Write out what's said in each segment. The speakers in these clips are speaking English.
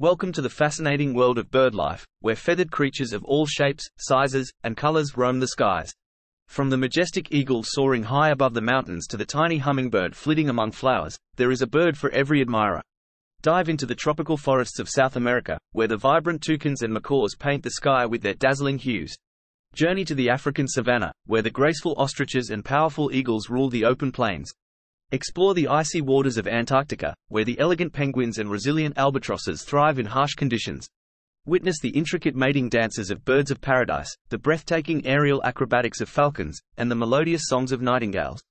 Welcome to the fascinating world of birdlife, where feathered creatures of all shapes, sizes, and colors roam the skies. From the majestic eagle soaring high above the mountains to the tiny hummingbird flitting among flowers, there is a bird for every admirer. Dive into the tropical forests of South America, where the vibrant toucans and macaws paint the sky with their dazzling hues. Journey to the African savanna, where the graceful ostriches and powerful eagles rule the open plains. Explore the icy waters of Antarctica, where the elegant penguins and resilient albatrosses thrive in harsh conditions. Witness the intricate mating dances of birds of paradise, the breathtaking aerial acrobatics of falcons, and the melodious songs of nightingales.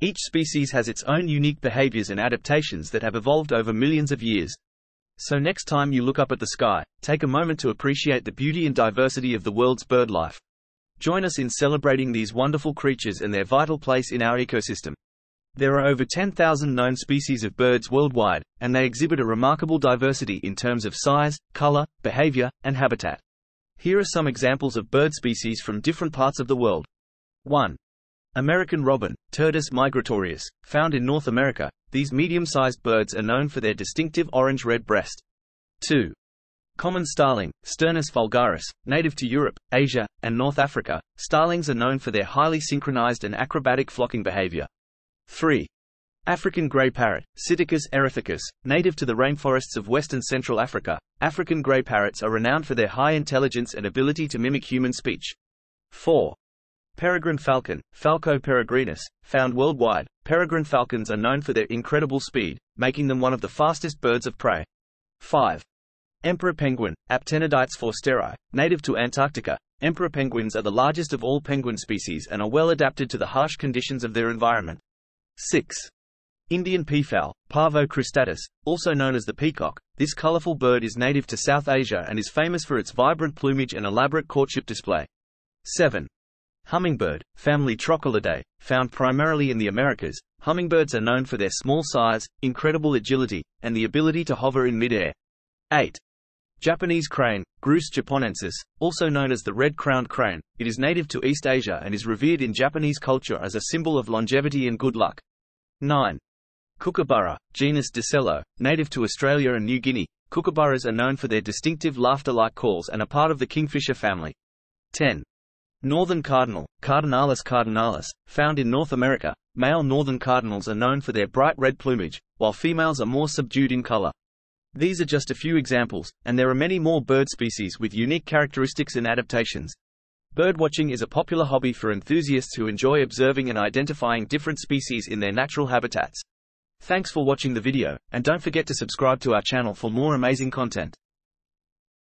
Each species has its own unique behaviors and adaptations that have evolved over millions of years. So next time you look up at the sky, take a moment to appreciate the beauty and diversity of the world's bird life. Join us in celebrating these wonderful creatures and their vital place in our ecosystem. There are over 10,000 known species of birds worldwide, and they exhibit a remarkable diversity in terms of size, color, behavior, and habitat. Here are some examples of bird species from different parts of the world. 1. American robin, Turdus migratorius, found in North America. These medium-sized birds are known for their distinctive orange-red breast. 2. Common starling, Sturnus vulgaris, native to Europe, Asia, and North Africa. Starlings are known for their highly synchronized and acrobatic flocking behavior. 3. African grey parrot, Psittacus erithacus, native to the rainforests of western Central Africa. African grey parrots are renowned for their high intelligence and ability to mimic human speech. 4. Peregrine falcon, Falco peregrinus, found worldwide. Peregrine falcons are known for their incredible speed, making them one of the fastest birds of prey. 5. Emperor penguin, Aptenodytes forsteri, native to Antarctica. Emperor penguins are the largest of all penguin species and are well adapted to the harsh conditions of their environment. 6. Indian peafowl, Pavo cristatus, also known as the peacock. This colorful bird is native to South Asia and is famous for its vibrant plumage and elaborate courtship display. 7. Hummingbird, family Trochilidae, found primarily in the Americas. Hummingbirds are known for their small size, incredible agility, and the ability to hover in midair. 8. Japanese crane, Grus japonensis, also known as the red-crowned crane, it is native to East Asia and is revered in Japanese culture as a symbol of longevity and good luck. 9. Kookaburra, genus Dacelo, native to Australia and New Guinea. Kookaburras are known for their distinctive laughter-like calls and are part of the kingfisher family. 10. Northern cardinal, Cardinalis cardinalis, found in North America. Male northern cardinals are known for their bright red plumage, while females are more subdued in color. These are just a few examples, and there are many more bird species with unique characteristics and adaptations. Birdwatching is a popular hobby for enthusiasts who enjoy observing and identifying different species in their natural habitats. Thanks for watching the video, and don't forget to subscribe to our channel for more amazing content.